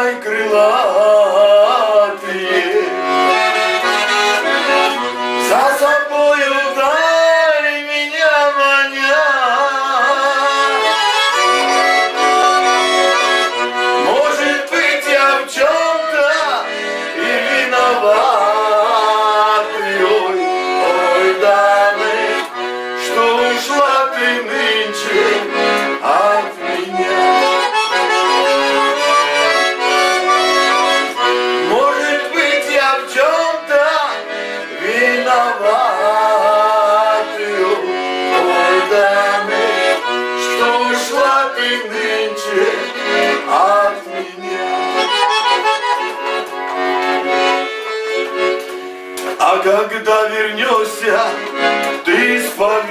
ай, крылатые, За собою вдаль меня маня. Может быть, я в чем-то и виноват, Ой, ой, дамы, что ушла ты мне. Божены, что ушла ты нынче от меня. А когда вернешься, ты с повинною,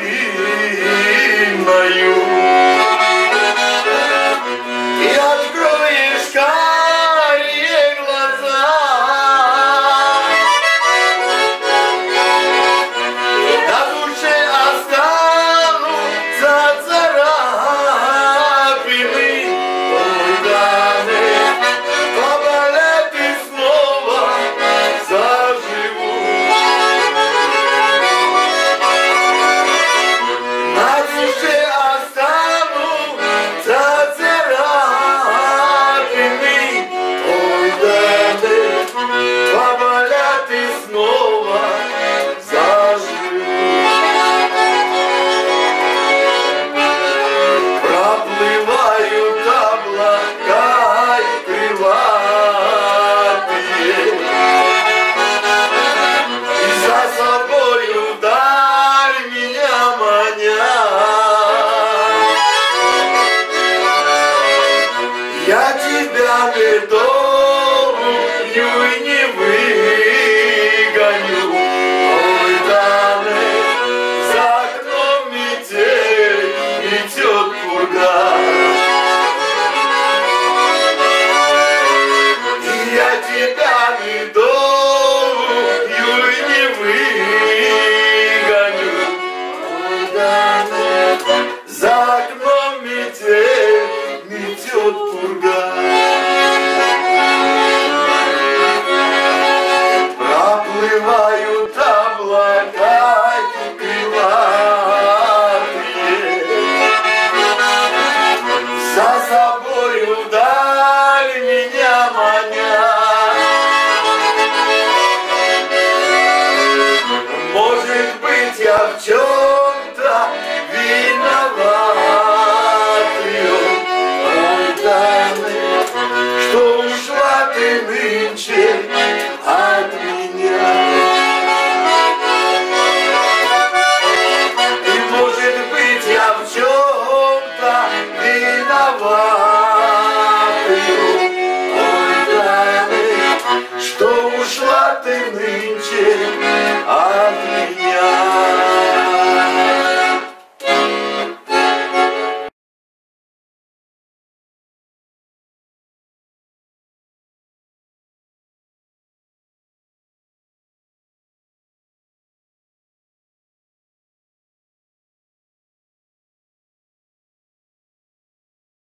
lugar. я в чем-то виноват, Антаны, что ушла ты нынче от меня. И может быть я в чем-то виноват, Антаны, что ушла ты нынче